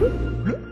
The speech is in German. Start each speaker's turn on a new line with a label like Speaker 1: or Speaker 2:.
Speaker 1: Blub, hm? blub. Hm?